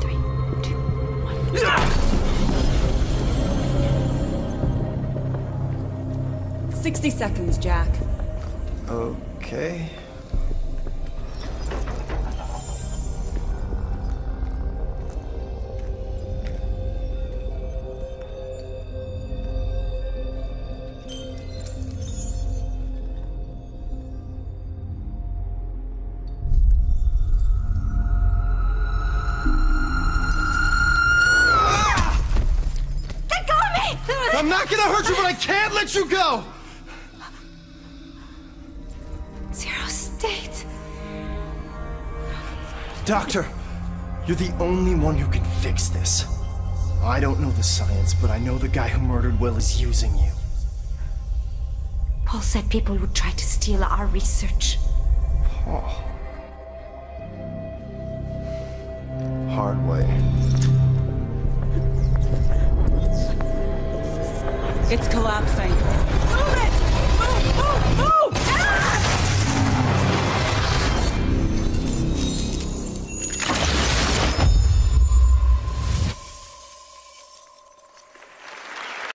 Three, two, one. Sixty seconds, Jack. Okay. I'm not gonna hurt you, but I can't let you go! Zero state. Doctor, you're the only one who can fix this. I don't know the science, but I know the guy who murdered Will is using you. Paul said people would try to steal our research. Paul. Hard way. It's collapsing.